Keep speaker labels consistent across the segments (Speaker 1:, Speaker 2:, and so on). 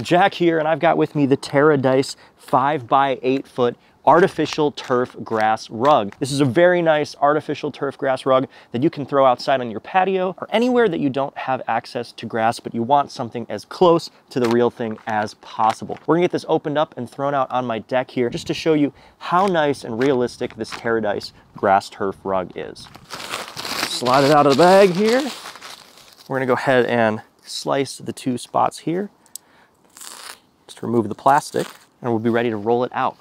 Speaker 1: Jack here, and I've got with me the Terradise 5 by 8 foot artificial turf grass rug. This is a very nice artificial turf grass rug that you can throw outside on your patio or anywhere that you don't have access to grass, but you want something as close to the real thing as possible. We're gonna get this opened up and thrown out on my deck here just to show you how nice and realistic this Terradise grass turf rug is. Slide it out of the bag here. We're gonna go ahead and slice the two spots here. Remove the plastic and we'll be ready to roll it out.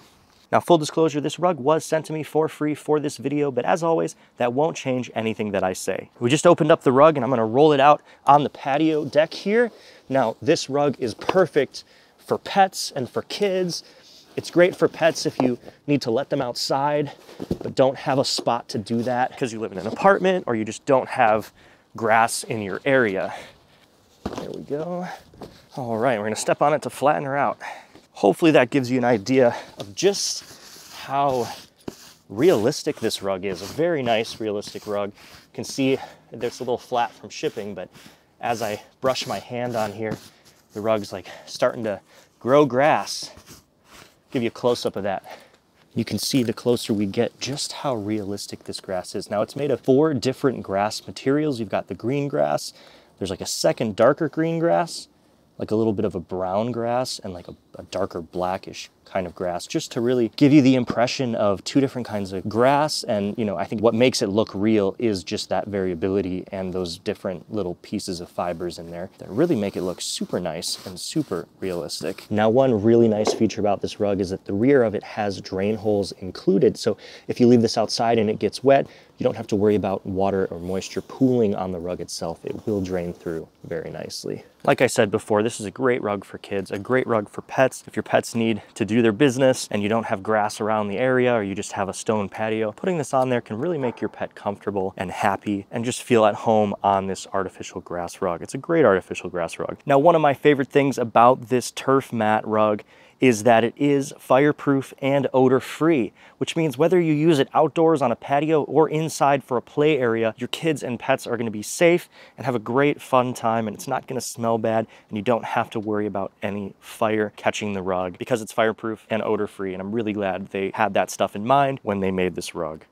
Speaker 1: Now, full disclosure, this rug was sent to me for free for this video, but as always, that won't change anything that I say. We just opened up the rug and I'm gonna roll it out on the patio deck here. Now, this rug is perfect for pets and for kids. It's great for pets if you need to let them outside, but don't have a spot to do that because you live in an apartment or you just don't have grass in your area. There we go. All right, we're gonna step on it to flatten her out hopefully that gives you an idea of just how realistic this rug is. A very nice realistic rug. You can see it's a little flat from shipping, but as I brush my hand on here, the rug's like starting to grow grass. Give you a close up of that. You can see the closer we get just how realistic this grass is. Now it's made of four different grass materials. You've got the green grass, there's like a second darker green grass, like a little bit of a brown grass and like a, a, darker blackish kind of grass just to really give you the impression of two different kinds of grass and you know I think what makes it look real is just that variability and those different little pieces of fibers in there that really make it look super nice and super realistic. Now one really nice feature about this rug is that the rear of it has drain holes included so if you leave this outside and it gets wet you don't have to worry about water or moisture pooling on the rug itself. It will drain through very nicely. Like I said before, this is a great rug for kids, a great rug for pets. If your pets need to do their business and you don't have grass around the area or you just have a stone patio, putting this on there can really make your pet comfortable and happy and just feel at home on this artificial grass rug. It's a great artificial grass rug. Now, one of my favorite things about this turf mat rug is that it is fireproof and odor free, which means whether you use it outdoors on a patio or inside for a play area, your kids and pets are gonna be safe and have a great fun time and it's not gonna smell bad and you don't have to worry about any fire catching the rug because it's fireproof and odor free. And I'm really glad they had that stuff in mind when they made this rug.